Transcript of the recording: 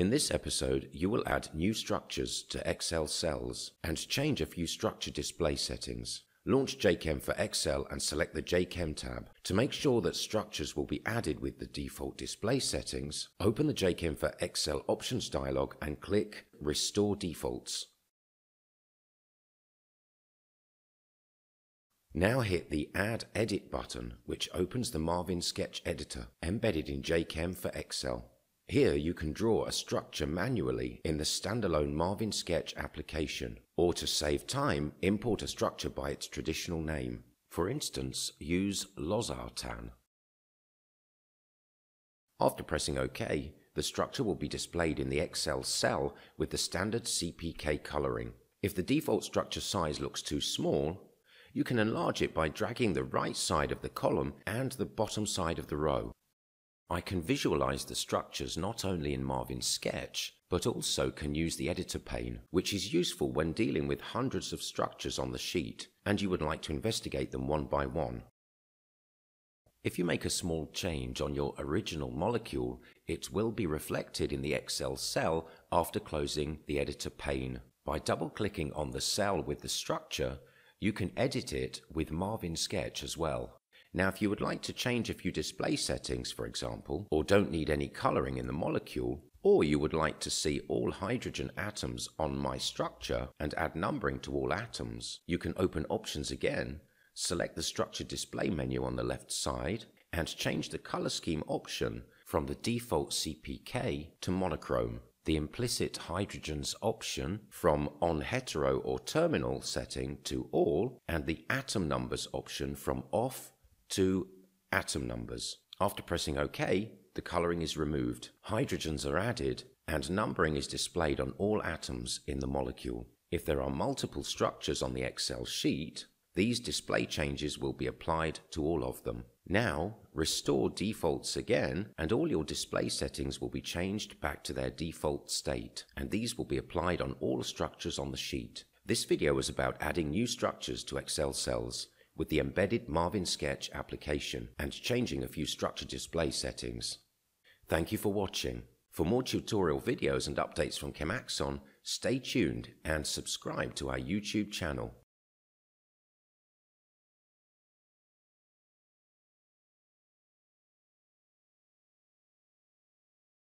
In this episode, you will add new structures to Excel cells and change a few structure display settings. Launch JChem for Excel and select the JChem tab. To make sure that structures will be added with the default display settings, open the JChem for Excel options dialog and click Restore Defaults. Now hit the Add Edit button, which opens the Marvin Sketch Editor embedded in JChem for Excel. Here you can draw a structure manually in the standalone Marvin Sketch application, or to save time, import a structure by its traditional name. For instance, use Losartan. After pressing OK, the structure will be displayed in the Excel cell with the standard CPK coloring. If the default structure size looks too small, you can enlarge it by dragging the right side of the column and the bottom side of the row. I can visualize the structures not only in Marvin Sketch, but also can use the editor pane, which is useful when dealing with hundreds of structures on the sheet and you would like to investigate them one by one. If you make a small change on your original molecule, it will be reflected in the Excel cell after closing the editor pane. By double-clicking on the cell with the structure, you can edit it with Marvin Sketch as well. Now, if you would like to change a few display settings, for example, or don't need any coloring in the molecule, or you would like to see all hydrogen atoms on my structure and add numbering to all atoms, you can open Options again, select the Structure Display menu on the left side, and change the color scheme option from the default CPK to monochrome, the implicit hydrogens option from on hetero or terminal setting to all, and the atom numbers option from off to atom numbers. After pressing OK, the colouring is removed, hydrogens are added, and numbering is displayed on all atoms in the molecule. If there are multiple structures on the Excel sheet, these display changes will be applied to all of them. Now, restore defaults again, and all your display settings will be changed back to their default state, and these will be applied on all structures on the sheet. This video was about adding new structures to Excel cells with the embedded Marvin Sketch application and changing a few structure display settings. Thank you for watching. For more tutorial videos and updates from Chemaxon, stay tuned and subscribe to our YouTube channel.